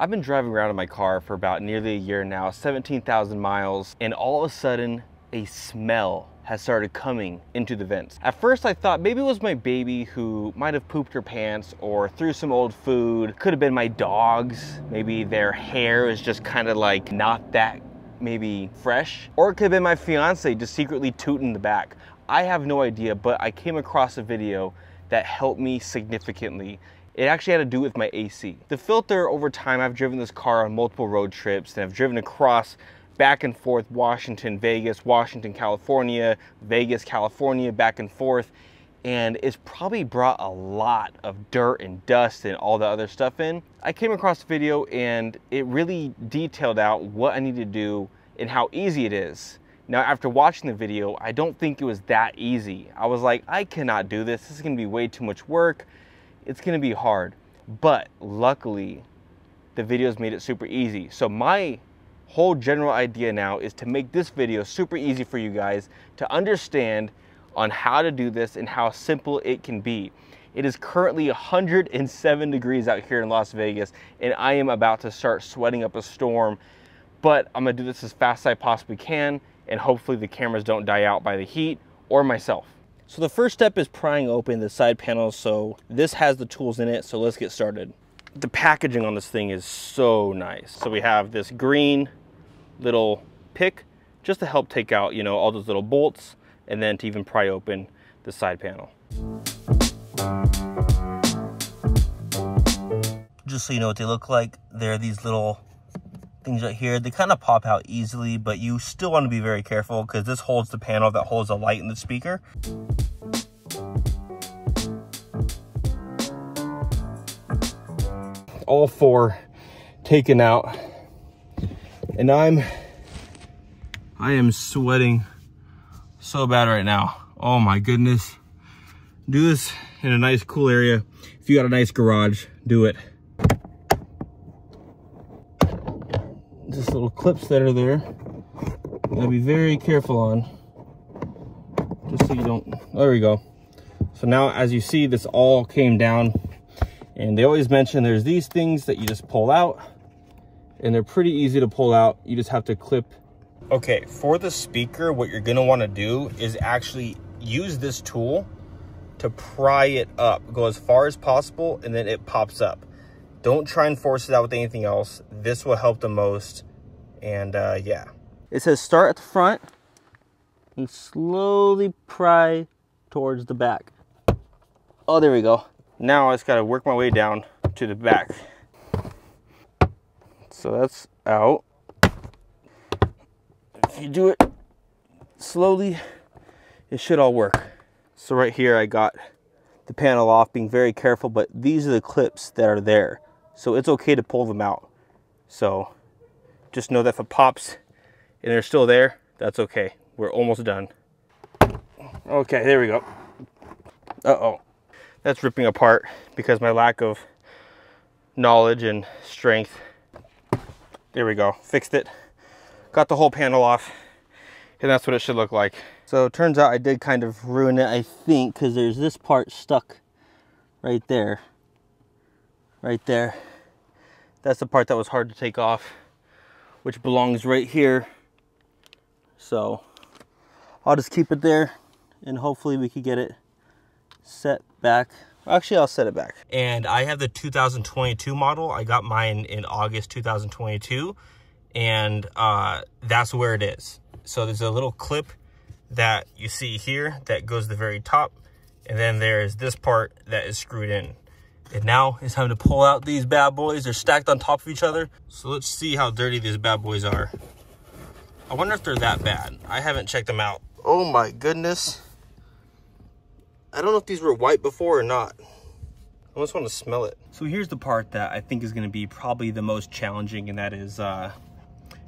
I've been driving around in my car for about nearly a year now, 17,000 miles, and all of a sudden a smell has started coming into the vents. At first I thought maybe it was my baby who might have pooped her pants or threw some old food. Could have been my dogs. Maybe their hair is just kind of like not that maybe fresh. Or it could have been my fiance just secretly tooting the back. I have no idea, but I came across a video that helped me significantly it actually had to do with my AC. The filter over time, I've driven this car on multiple road trips and I've driven across back and forth Washington, Vegas, Washington, California, Vegas, California, back and forth. And it's probably brought a lot of dirt and dust and all the other stuff in. I came across the video and it really detailed out what I need to do and how easy it is. Now, after watching the video, I don't think it was that easy. I was like, I cannot do this. This is gonna be way too much work it's gonna be hard. But luckily, the videos made it super easy. So my whole general idea now is to make this video super easy for you guys to understand on how to do this and how simple it can be. It is currently 107 degrees out here in Las Vegas and I am about to start sweating up a storm, but I'm gonna do this as fast as I possibly can and hopefully the cameras don't die out by the heat or myself. So the first step is prying open the side panels. So this has the tools in it. So let's get started. The packaging on this thing is so nice. So we have this green little pick just to help take out, you know, all those little bolts and then to even pry open the side panel. Just so you know what they look like, they're these little things right here. They kind of pop out easily, but you still want to be very careful because this holds the panel that holds the light in the speaker. All four taken out. And I'm, I am sweating so bad right now. Oh my goodness. Do this in a nice cool area. If you got a nice garage, do it. just little clips that are there. You gotta be very careful on, just so you don't, there we go. So now, as you see, this all came down and they always mention there's these things that you just pull out and they're pretty easy to pull out. You just have to clip. Okay, for the speaker, what you're gonna wanna do is actually use this tool to pry it up. Go as far as possible and then it pops up. Don't try and force it out with anything else. This will help the most. And uh, yeah. It says start at the front and slowly pry towards the back. Oh, there we go. Now I just gotta work my way down to the back. So that's out. If you do it slowly, it should all work. So right here I got the panel off, being very careful, but these are the clips that are there. So it's okay to pull them out. So just know that if it pops and they're still there, that's okay. We're almost done. Okay, there we go. Uh-oh. That's ripping apart because my lack of knowledge and strength. There we go, fixed it. Got the whole panel off and that's what it should look like. So it turns out I did kind of ruin it, I think, because there's this part stuck right there. Right there. That's the part that was hard to take off, which belongs right here. So I'll just keep it there and hopefully we can get it set back. Actually, I'll set it back. And I have the 2022 model. I got mine in August 2022 and uh, that's where it is. So there's a little clip that you see here that goes to the very top. And then there's this part that is screwed in. And now it's time to pull out these bad boys. They're stacked on top of each other. So let's see how dirty these bad boys are. I wonder if they're that bad. I haven't checked them out. Oh my goodness. I don't know if these were white before or not. I just want to smell it. So here's the part that I think is going to be probably the most challenging and that is uh,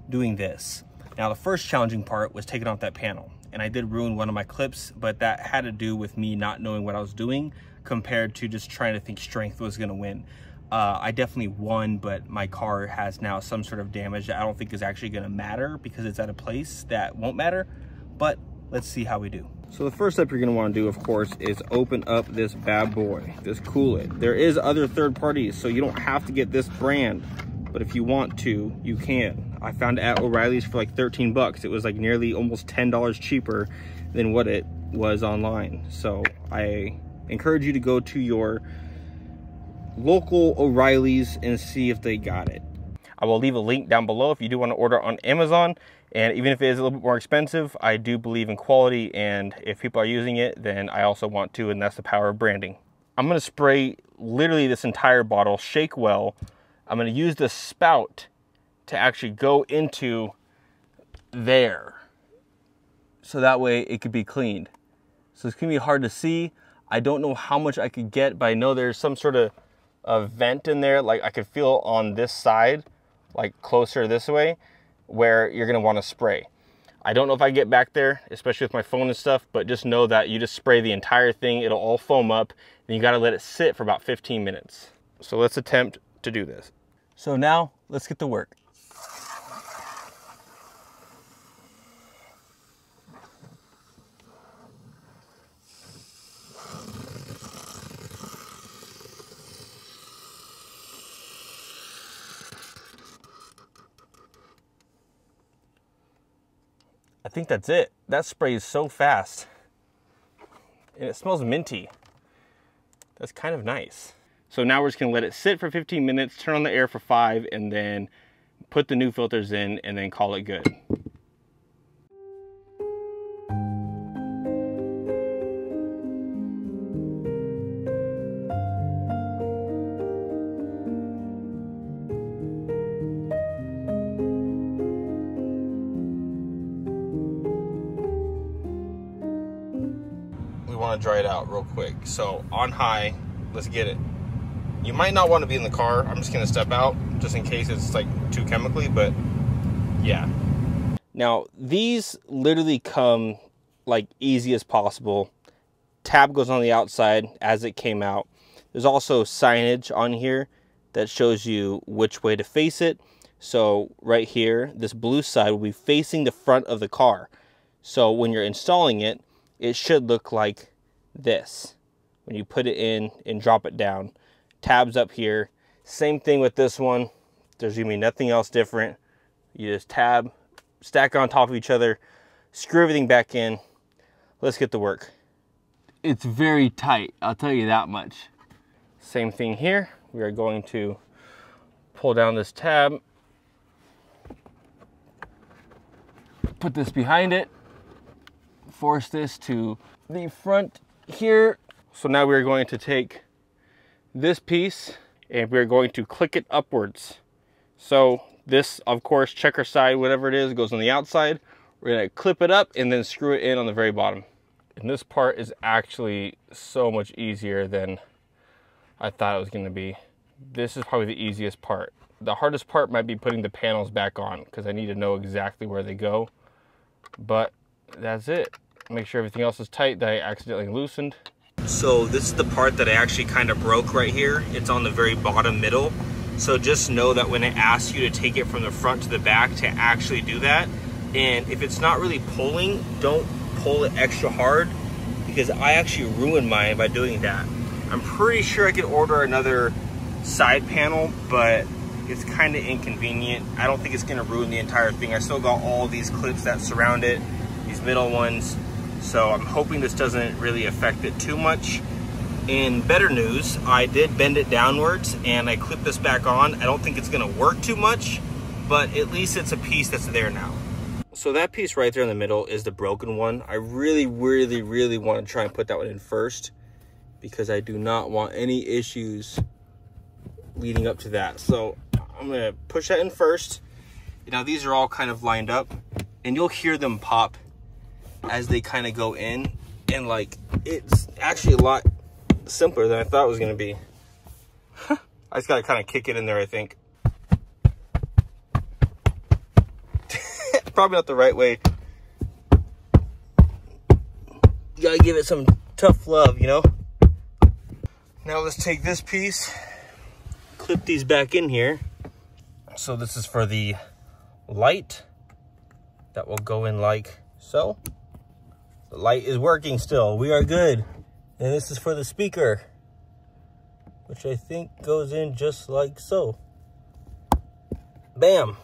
doing this. Now the first challenging part was taking off that panel and I did ruin one of my clips, but that had to do with me not knowing what I was doing compared to just trying to think strength was gonna win. Uh, I definitely won, but my car has now some sort of damage that I don't think is actually gonna matter because it's at a place that won't matter, but let's see how we do. So the first step you're gonna wanna do, of course, is open up this bad boy, this Kool-It. There is other third parties, so you don't have to get this brand. but if you want to, you can. I found it at O'Reilly's for like 13 bucks. It was like nearly almost $10 cheaper than what it was online. So I encourage you to go to your local O'Reilly's and see if they got it. I will leave a link down below if you do want to order on Amazon. And even if it is a little bit more expensive, I do believe in quality. And if people are using it, then I also want to, and that's the power of branding. I'm going to spray literally this entire bottle, shake well. I'm going to use the spout to actually go into there. So that way it could be cleaned. So it's going to be hard to see. I don't know how much I could get, but I know there's some sort of a uh, vent in there. Like I could feel on this side like closer this way where you're gonna wanna spray. I don't know if I get back there, especially with my phone and stuff, but just know that you just spray the entire thing, it'll all foam up, and you gotta let it sit for about 15 minutes. So let's attempt to do this. So now, let's get to work. I think that's it. That sprays so fast. And it smells minty. That's kind of nice. So now we're just gonna let it sit for 15 minutes, turn on the air for five, and then put the new filters in and then call it good. Want to dry it out real quick. So on high, let's get it. You might not want to be in the car. I'm just going to step out just in case it's like too chemically, but yeah. Now, these literally come like easy as possible. Tab goes on the outside as it came out. There's also signage on here that shows you which way to face it. So right here, this blue side will be facing the front of the car. So when you're installing it, it should look like this when you put it in and drop it down. Tabs up here. Same thing with this one. There's gonna be nothing else different. You just tab, stack on top of each other, screw everything back in. Let's get to work. It's very tight, I'll tell you that much. Same thing here. We are going to pull down this tab, put this behind it, force this to the front here. So now we're going to take this piece and we're going to click it upwards. So this, of course, checker side, whatever it is, goes on the outside. We're gonna clip it up and then screw it in on the very bottom. And this part is actually so much easier than I thought it was gonna be. This is probably the easiest part. The hardest part might be putting the panels back on because I need to know exactly where they go. But that's it make sure everything else is tight that I accidentally loosened. So this is the part that I actually kind of broke right here. It's on the very bottom middle. So just know that when it asks you to take it from the front to the back to actually do that, and if it's not really pulling, don't pull it extra hard because I actually ruined mine by doing that. I'm pretty sure I could order another side panel, but it's kind of inconvenient. I don't think it's gonna ruin the entire thing. I still got all these clips that surround it, these middle ones. So I'm hoping this doesn't really affect it too much. In better news, I did bend it downwards and I clipped this back on. I don't think it's gonna work too much, but at least it's a piece that's there now. So that piece right there in the middle is the broken one. I really, really, really want to try and put that one in first because I do not want any issues leading up to that. So I'm gonna push that in first. Now these are all kind of lined up and you'll hear them pop as they kind of go in and like it's actually a lot simpler than I thought it was gonna be. I just gotta kind of kick it in there, I think. Probably not the right way. You gotta give it some tough love, you know? Now let's take this piece, clip these back in here. So this is for the light that will go in like so. The light is working still. We are good. And this is for the speaker, which I think goes in just like so. bam.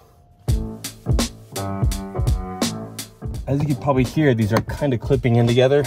As you can probably hear, these are kind of clipping in together.